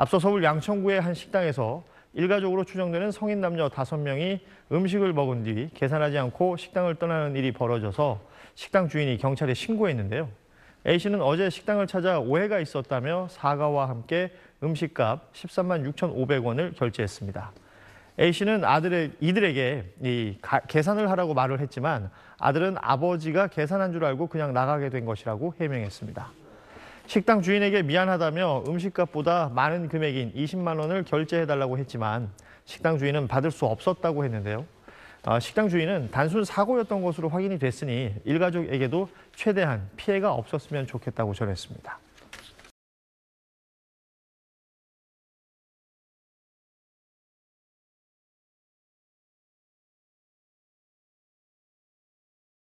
앞서 서울 양천구의 한 식당에서 일가족으로 추정되는 성인 남녀 5명이 음식을 먹은 뒤 계산하지 않고 식당을 떠나는 일이 벌어져서 식당 주인이 경찰에 신고했는데요. A씨는 어제 식당을 찾아 오해가 있었다며 사과와 함께 음식값 13만 6,500원을 결제했습니다. A씨는 아들의 이들에게 이 가- 계산을 하라고 말을 했지만 아들은 아버지가 계산한 줄 알고 그냥 나가게 된 것이라고 해명했습니다. 식당 주인에게 미안하다며 음식값보다 많은 금액인 20만 원을 결제해달라고 했지만 식당 주인은 받을 수 없었다고 했는데요. 아, 식당 주인은 단순 사고였던 것으로 확인이 됐으니 일가족에게도 최대한 피해가 없었으면 좋겠다고 전했습니다.